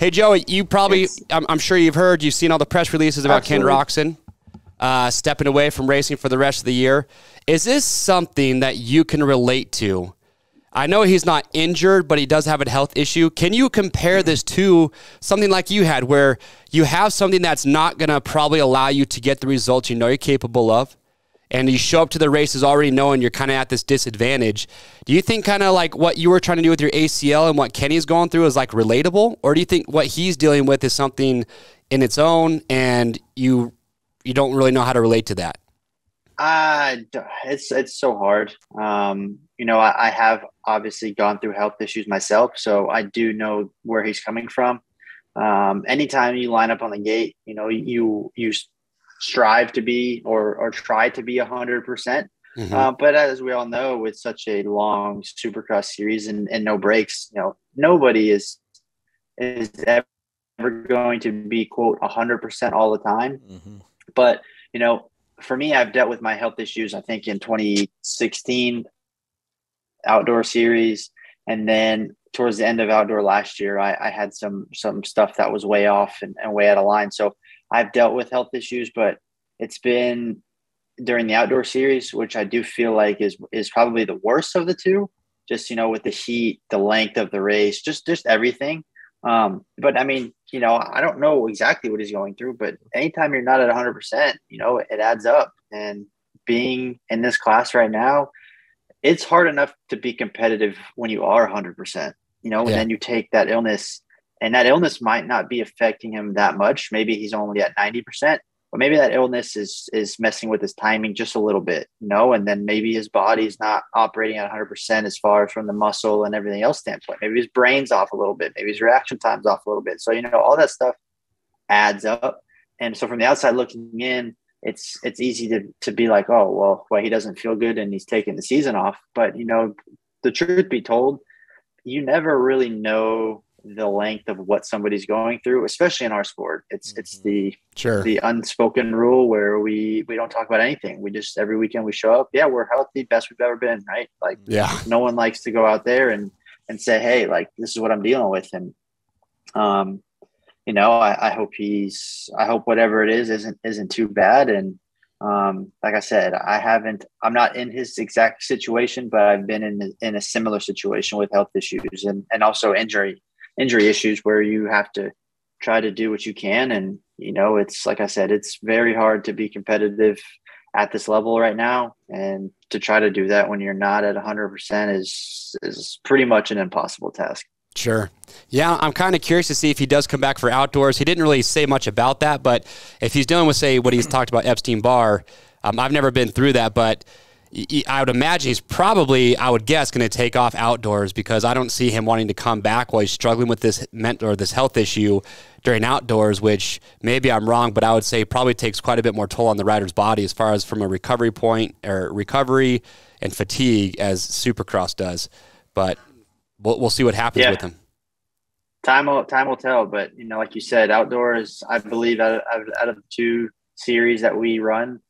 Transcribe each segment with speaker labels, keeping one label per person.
Speaker 1: Hey, Joey, you probably, I'm, I'm, sure you've heard, you've seen all the press releases about Absolutely. Ken Roczen uh, stepping away from racing for the rest of the year. Is this something that you can relate to? I know he's not injured, but he does have a health issue. Can you compare this to something like you had, where you have something that's not going to probably allow you to get the results you know you're capable of? And you show up to the races already knowing you're kind of at this disadvantage. Do you think kind of like what you were trying to do with your ACL and what Kenny's going through is like relatable, or do you think what he's dealing with is something in its own and you you don't really know how to relate to that?
Speaker 2: Uh, it's it's so hard. Um, you know, I, I have obviously gone through health issues myself, so I do know where he's coming from. Um, anytime you line up on the gate, you know, you you strive to be or or try to be a hundred percent. Mm-hmm. Uh, but as we all know, with such a long Supercross series and, and no breaks, you know, nobody is is ever going to be quote hundred percent all the time. Mm-hmm. But you know, for me, I've dealt with my health issues. I think in 2016 outdoor series, and then towards the end of outdoor last year, I, I had some some stuff that was way off and, and way out of line. So I've dealt with health issues, but it's been during the outdoor series, which I do feel like is is probably the worst of the two. Just you know, with the heat, the length of the race, just just everything. Um, but I mean, you know, I don't know exactly what he's going through, but anytime you're not at 100, percent you know, it adds up. And being in this class right now, it's hard enough to be competitive when you are 100. percent You know, and then you take that illness and that illness might not be affecting him that much. Maybe he's only at 90%, but maybe that illness is is messing with his timing just a little bit, you know, and then maybe his body's not operating at 100% as far as from the muscle and everything else standpoint. Maybe his brain's off a little bit, maybe his reaction time's off a little bit. So, you know, all that stuff adds up. And so from the outside looking in, it's it's easy to to be like, oh, well, well, he doesn't feel good and he's taking the season off. But you know, the truth be told, you never really know the length of what somebody's going through, especially in our sport. It's mm-hmm. it's the
Speaker 1: sure
Speaker 2: the unspoken rule where we we don't talk about anything. We just every weekend we show up. Yeah, we're healthy, best we've ever been, right? Like
Speaker 1: yeah,
Speaker 2: no one likes to go out there and and say, hey, like this is what I'm dealing with, and um, you know, I, I hope he's I hope whatever it is isn't isn't too bad and um, like I said, I haven't, I'm not in his exact situation, but I've been in, in a similar situation with health issues and, and also injury injury issues where you have to try to do what you can. And, you know, it's like I said, it's very hard to be competitive at this level right now. And to try to do that when you're not at 100% is, is pretty much an impossible task.
Speaker 1: Sure. Yeah, I'm kind of curious to see if he does come back for outdoors. He didn't really say much about that, but if he's dealing with, say, what he's talked about Epstein Barr, um, I've never been through that, but I would imagine he's probably, I would guess, going to take off outdoors because I don't see him wanting to come back while he's struggling with this mental or this health issue during outdoors. Which maybe I'm wrong, but I would say probably takes quite a bit more toll on the rider's body as far as from a recovery point or recovery and fatigue as Supercross does. But we'll, we'll see what happens yeah. with him.
Speaker 2: Time will time will tell, but you know, like you said, outdoors. I believe out of, out of the two series that we run,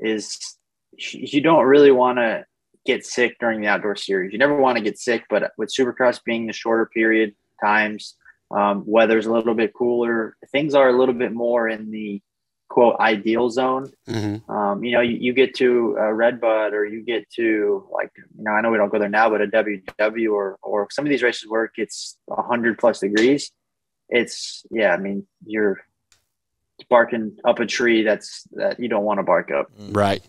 Speaker 2: is you don't really want to get sick during the outdoor series. You never want to get sick, but with Supercross being the shorter period times, um, weather's a little bit cooler, things are a little bit more in the quote ideal zone. Mm-hmm. Um, you know, you, you, get to a Redbud or you get to like, you know, I know we don't go there now, but a WW or or some of these races where it gets hundred plus degrees. It's yeah, I mean, you're barking up a tree that's that you don't want to bark up.
Speaker 1: Right.